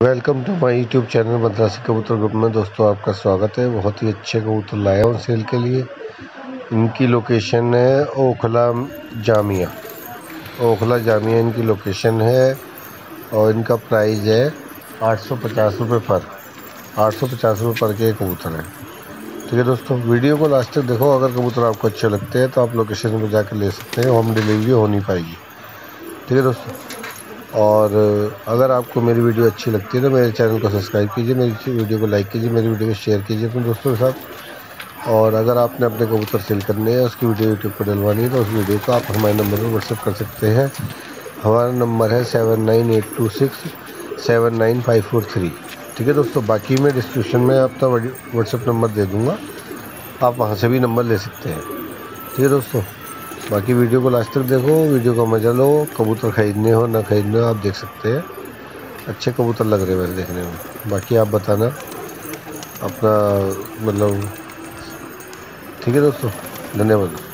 Welcome to my YouTube channel Madrasi Kabutar group में। दोस्तों, आपका स्वागत है। बहुत ही अच्छे कबूतर लाए हूँ सेल के लिए। इनकी लोकेशन है ओखला जामिया। ओखला जामिया इनकी लोकेशन है और इनका प्राइस है आठ सौ पचास रुपये पर। आठ सौ पचास रुपये पर के कबूतर है। ठीक है दोस्तों, वीडियो को लास्ट तक देखो। अगर कबूतर आपको अच्छे लगते हैं तो आप लोकेशन पर जाकर ले सकते हैं। होम डिलीवरी हो नहीं पाएगी। ठीक है दोस्तों और अगर आपको मेरी वीडियो अच्छी लगती है तो मेरे चैनल को सब्सक्राइब कीजिए, मेरी वीडियो को लाइक कीजिए, मेरी वीडियो को शेयर कीजिए अपने दोस्तों के साथ। और अगर आपने अपने कबूतर सेल करने हैं, उसकी वीडियो यूट्यूब पर डलवानी है तो उस वीडियो को आप हमारे नंबर पर व्हाट्सअप कर सकते हैं। हमारा नंबर है seven nine eight two six seven nine five four three ठीक है दोस्तों, बाकी मैं डिस्क्रिप्शन में आपका व्हाट्सअप नंबर दे दूँगा। आप वहाँ से भी नंबर ले सकते हैं। ठीक है दोस्तों। बाकी वीडियो को लास्ट तक देखो, वीडियो का मज़ा लो, कबूतर ख़रीदने हो, ना ख़रीदने हो, आप देख सकते हैं। अच्छे कबूतर लग रहे हैं मेरे देखने में। बाकी आप बताना, अपना मतलब ठीक है दोस्तों? धन्यवाद।